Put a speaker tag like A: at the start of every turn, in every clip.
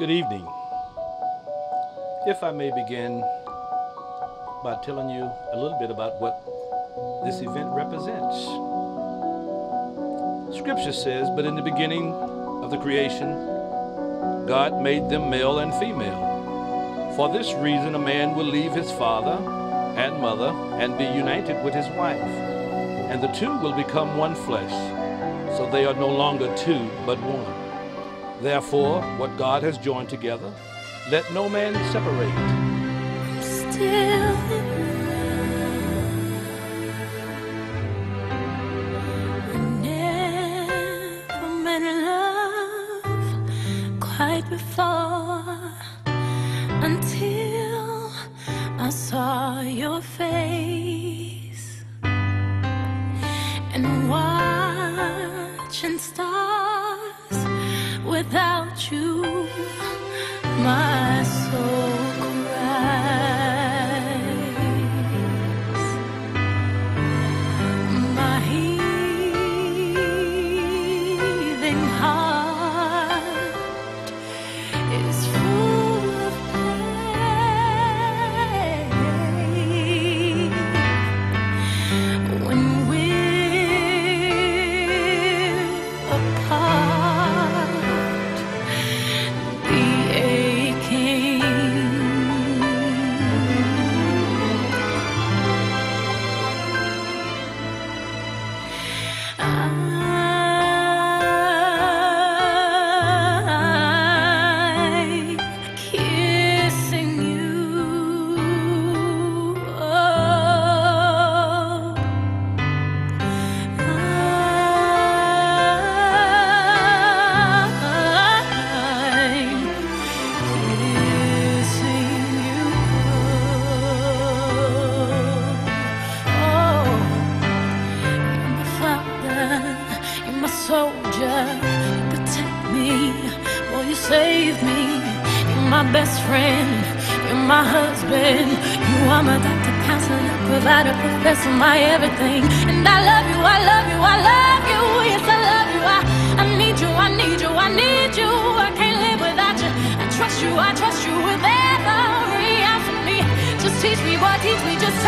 A: Good evening. If I may begin by telling you a little bit about what this event represents. Scripture says, But in the beginning of the creation, God made them male and female. For this reason, a man will leave his father and mother and be united with his wife, and the two will become one flesh. So they are no longer two, but one. Therefore, what God has joined together, let no man separate.
B: Still never met love before until I saw your face and without you my boy, you save me. You're my best friend, you're my husband, you are my doctor, counselor, provider, professor, my everything. And I love you, I love you, I love you, yes, I love you. I, I need you, I need you, I need you. I can't live without you. I trust you, I trust you with every ounce of me. Just teach me, boy, teach me, just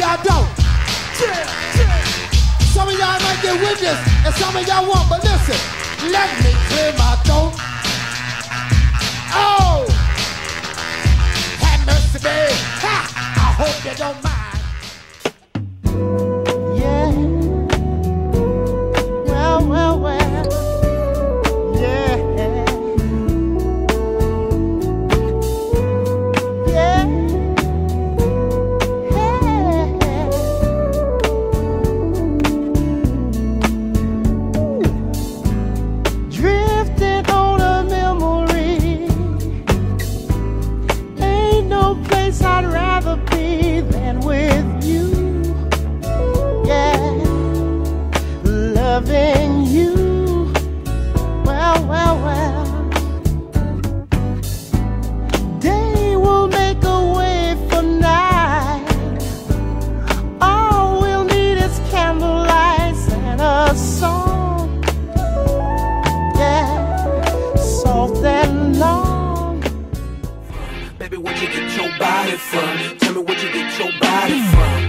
C: y'all don't. Some of y'all might get with this, and some of y'all won't. But listen, let me clear my throat.
D: From? Tell me where'd you get your body from?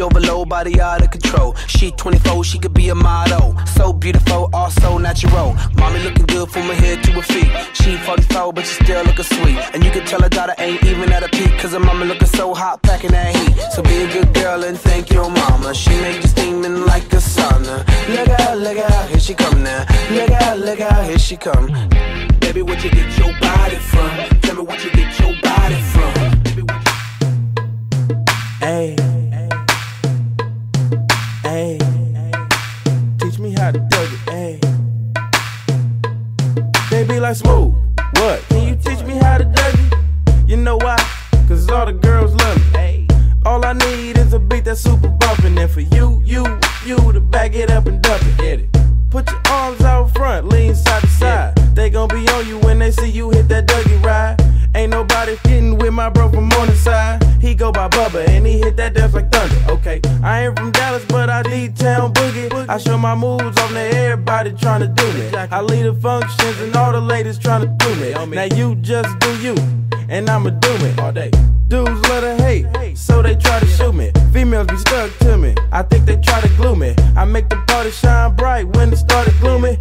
D: Overload, body out of control. She 24, she could be a model. So beautiful, also natural. Mommy looking good from her head to her feet. She 44, but she still looking sweet. And you can tell her daughter ain't even at a peak. Cause her mama looking so hot, packing that heat. So be a good girl and thank your mama. She make you steaming like a sauna. Look out, look out, here she come now. Look out, look out, here she come. Baby, where'd you get your body from? Tell me where'd you get your body from?
E: Hey, they be like smooth. What? Can you teach me how to Dougie? You know why? Cause all the girls love me. Hey, all I need is a beat that's super bumpin', and for you, you, you to back it up and dump it. Get it? Put your arms out front, lean side to side. They gon' be on you when they see you hit that Dougie ride. Ain't nobody getting with my bro from Morningside. Go by Bubba and he hit that dance like thunder. Okay, I ain't from Dallas, but I D town boogie. I show my moves on to everybody trying to do me. I lead the functions and all the ladies trying to do me. Now you just do you, and I'ma do me all day. Dudes love to hate, so they try to shoot me. Females be stuck to me. I think they try to glue me. I make the party shine bright when it started gloomy.